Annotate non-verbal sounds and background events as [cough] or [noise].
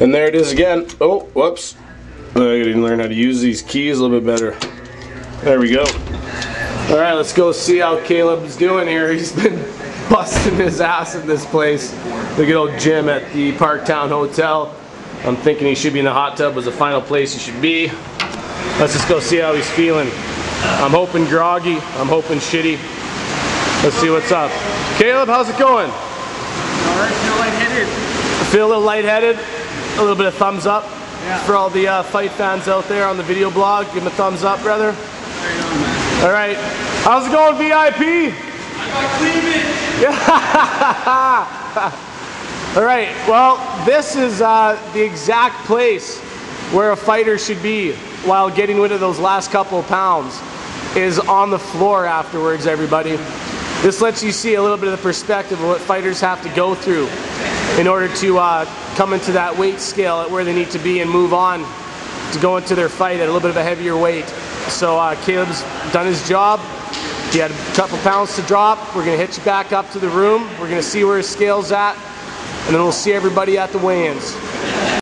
And there it is again. Oh, whoops. I gotta learn how to use these keys a little bit better. There we go. All right, let's go see how Caleb's doing here. [laughs] He's been busting his ass in this place. The good old gym at the Parktown Hotel. I'm thinking he should be in the hot tub was the final place he should be. Let's just go see how he's feeling. I'm hoping groggy. I'm hoping shitty. Let's see what's up. Caleb, how's it going? Alright, feel lightheaded. Feel a little lightheaded? A little bit of thumbs up Yeah. for all the uh, fight fans out there on the video blog. Give him a thumbs up, brother. Right on, man. All right. How's it going, VIP? Yeah. All right. Well, this is uh, the exact place where a fighter should be while getting rid of those last couple of pounds. Is on the floor afterwards, everybody. This lets you see a little bit of the perspective of what fighters have to go through in order to uh, come into that weight scale at where they need to be and move on to go into their fight at a little bit of a heavier weight. So uh, Caleb's done his job. He had a couple pounds to drop. We're gonna hitch you back up to the room. We're gonna see where his scale's at, and then we'll see everybody at the weigh-ins.